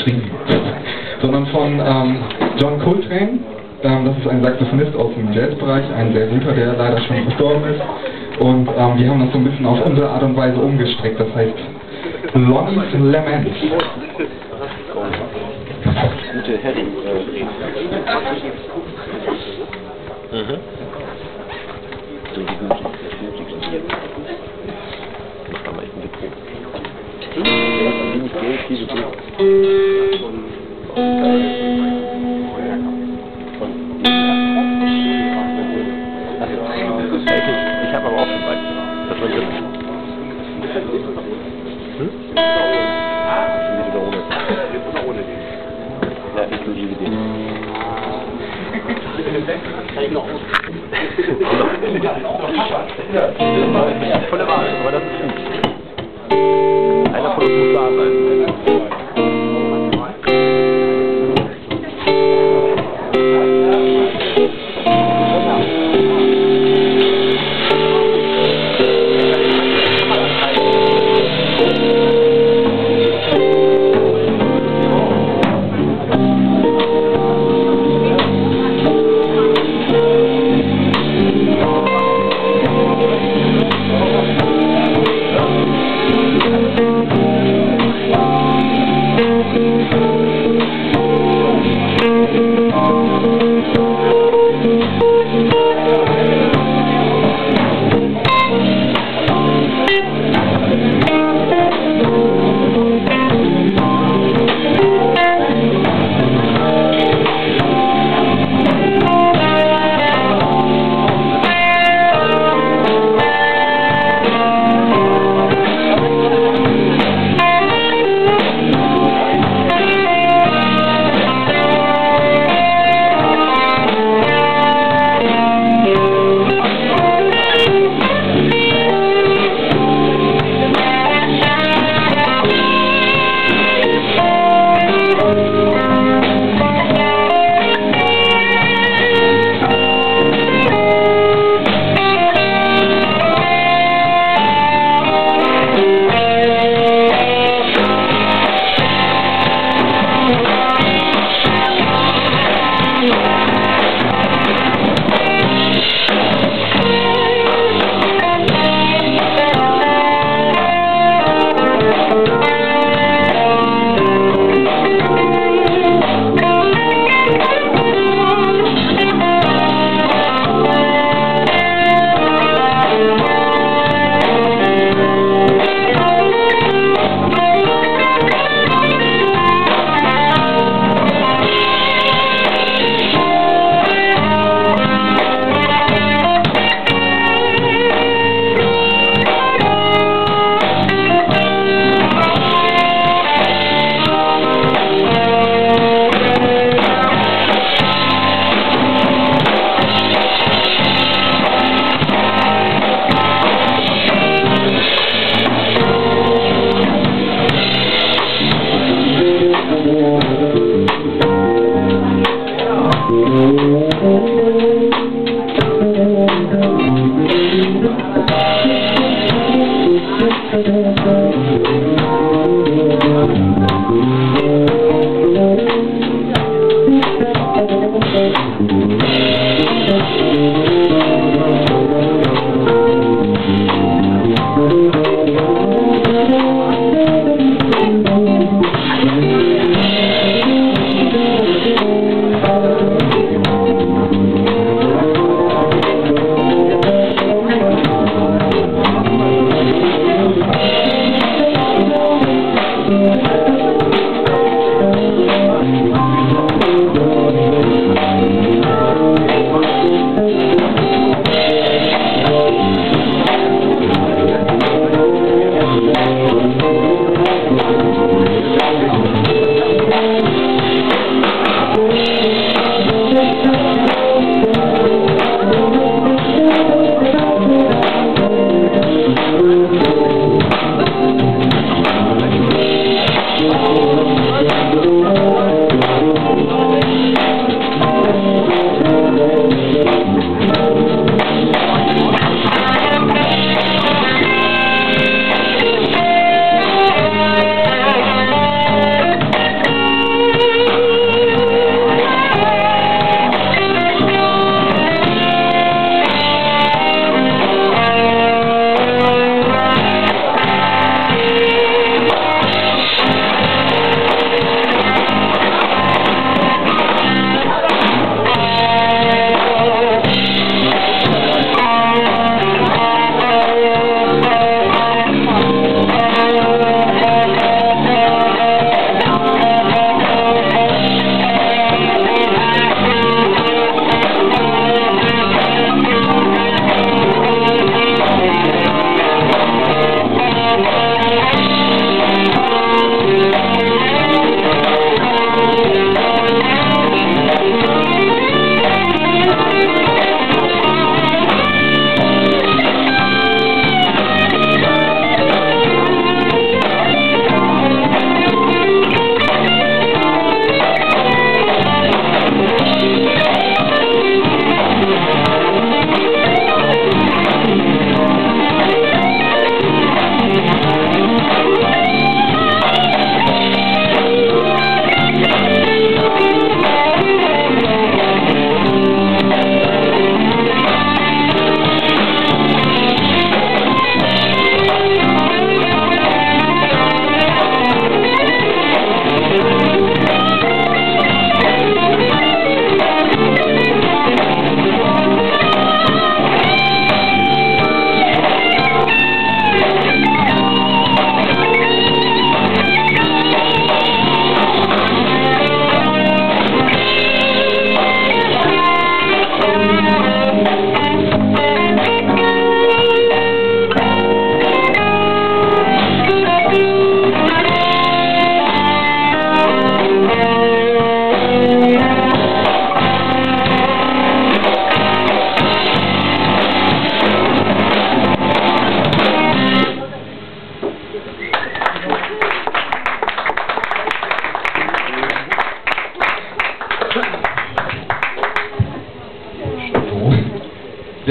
geschrieben, sondern von ähm, John Coltrane. Ähm, das ist ein Saxophonist aus dem Jazzbereich, ein sehr guter, der leider schon verstorben ist. Und ähm, wir haben das so ein bisschen auf unsere Art und Weise umgestreckt. Das heißt Lonnie's Lament. Gute Herren. Ich habe aber auch schon bald. Das war drin. Hm? Mit oder ohne? Ja, inklusive den. Ja, volle Wahl, aber das ist gut. Einer von uns muss da sein. Thank you.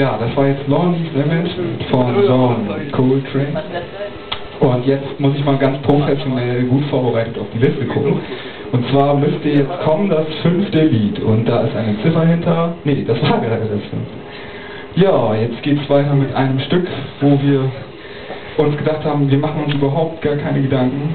Ja, das war jetzt Lonely's Image von John Coltrane. Und jetzt muss ich mal ganz professionell gut vorbereitet auf die Liste gucken. Und zwar müsste jetzt kommen das fünfte Lied. Und da ist eine Ziffer hinter. Nee, das war gerade das fünfte. Ja, jetzt geht es weiter mit einem Stück, wo wir uns gedacht haben, wir machen uns überhaupt gar keine Gedanken.